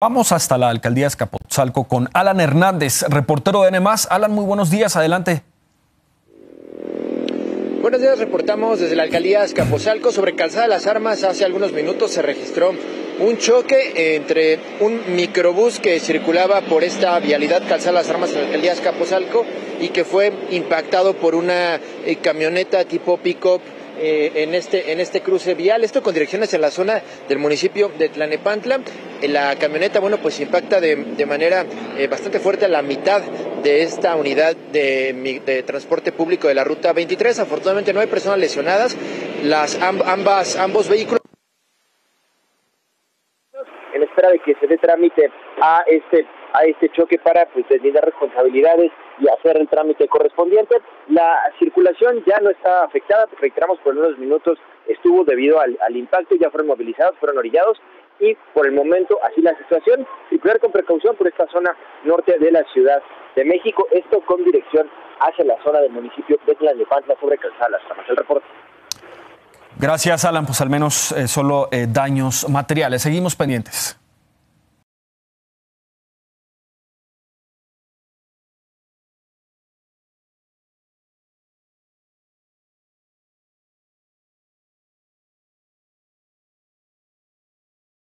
Vamos hasta la alcaldía Escapotzalco con Alan Hernández, reportero de N. Alan, muy buenos días, adelante. Buenos días, reportamos desde la alcaldía Escapotzalco sobre Calzada de las Armas. Hace algunos minutos se registró un choque entre un microbús que circulaba por esta vialidad Calzada de las Armas en la alcaldía Escapotzalco y que fue impactado por una eh, camioneta tipo pick-up eh, en, este, en este cruce vial. Esto con direcciones en la zona del municipio de Tlanepantla. La camioneta, bueno, pues impacta de, de manera eh, bastante fuerte a la mitad de esta unidad de, transporte público de la ruta 23. Afortunadamente no hay personas lesionadas. Las, ambas, ambos vehículos en espera de que se dé trámite a este a este choque para pues deslindar responsabilidades y hacer el trámite correspondiente. La circulación ya no está afectada, reiteramos por unos minutos estuvo debido al, al impacto, ya fueron movilizados, fueron orillados y por el momento así la situación, circular con precaución por esta zona norte de la Ciudad de México, esto con dirección hacia la zona del municipio de Tlalnepantla sobre Calzada Las El reporte. Gracias, Alan. Pues al menos eh, solo eh, daños materiales. Seguimos pendientes.